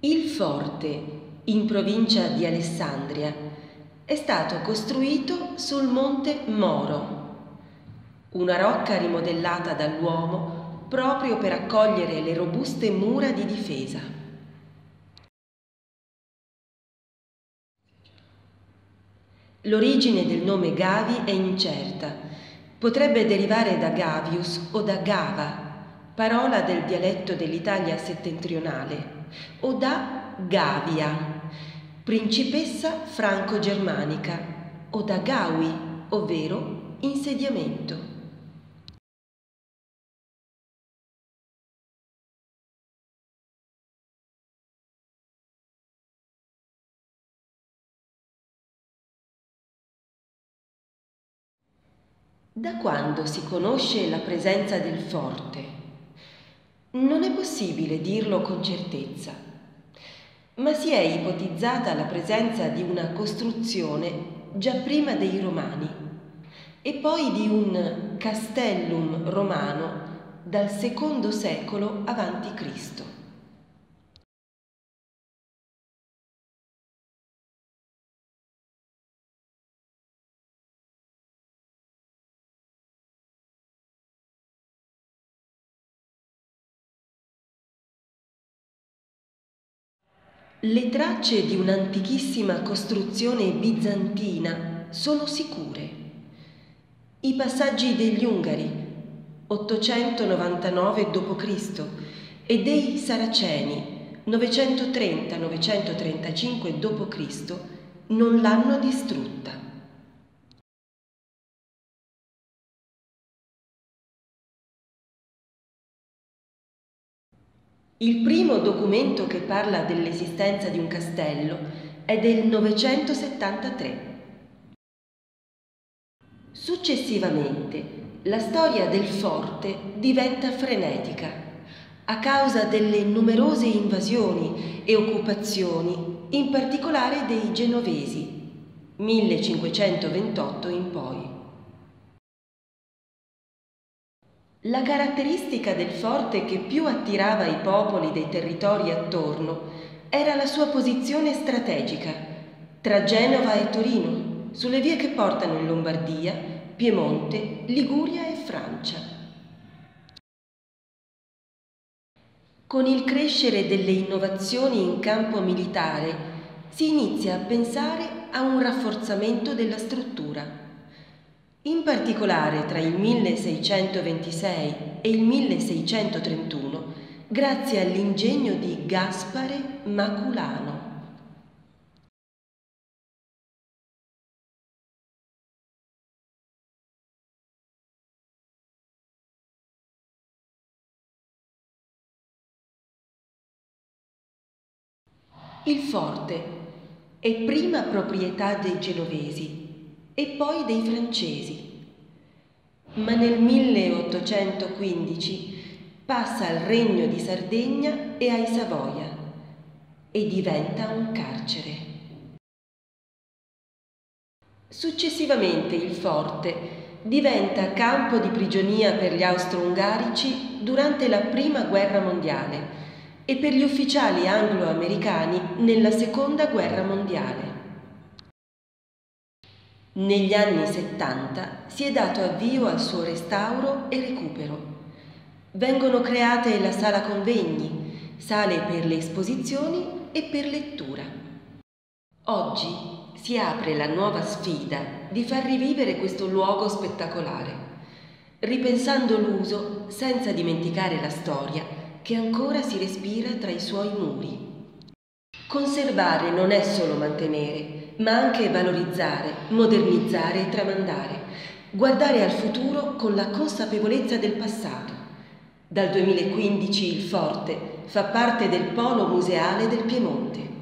Il forte, in provincia di Alessandria, è stato costruito sul monte Moro, una rocca rimodellata dall'uomo proprio per accogliere le robuste mura di difesa. L'origine del nome Gavi è incerta. Potrebbe derivare da Gavius o da Gava, parola del dialetto dell'Italia settentrionale, o da Gavia, principessa franco-germanica, o da Gawi, ovvero insediamento. Da quando si conosce la presenza del forte? Non è possibile dirlo con certezza, ma si è ipotizzata la presenza di una costruzione già prima dei Romani e poi di un castellum romano dal secondo secolo a.C. Le tracce di un'antichissima costruzione bizantina sono sicure. I passaggi degli Ungari, 899 d.C., e dei Saraceni, 930-935 d.C., non l'hanno distrutta. Il primo documento che parla dell'esistenza di un castello è del 973. Successivamente la storia del forte diventa frenetica a causa delle numerose invasioni e occupazioni, in particolare dei genovesi, 1528 in poi. La caratteristica del forte che più attirava i popoli dei territori attorno era la sua posizione strategica tra Genova e Torino, sulle vie che portano in Lombardia, Piemonte, Liguria e Francia. Con il crescere delle innovazioni in campo militare si inizia a pensare a un rafforzamento della struttura. In particolare tra il 1626 e il 1631, grazie all'ingegno di Gaspare Maculano. Il forte è prima proprietà dei genovesi e poi dei francesi. Ma nel 1815 passa al Regno di Sardegna e ai Savoia e diventa un carcere. Successivamente il forte diventa campo di prigionia per gli austro-ungarici durante la Prima Guerra Mondiale e per gli ufficiali anglo-americani nella Seconda Guerra Mondiale. Negli anni 70 si è dato avvio al suo restauro e recupero. Vengono create la sala convegni, sale per le esposizioni e per lettura. Oggi si apre la nuova sfida di far rivivere questo luogo spettacolare, ripensando l'uso senza dimenticare la storia che ancora si respira tra i suoi muri. Conservare non è solo mantenere, ma anche valorizzare, modernizzare e tramandare, guardare al futuro con la consapevolezza del passato. Dal 2015 il Forte fa parte del Polo Museale del Piemonte.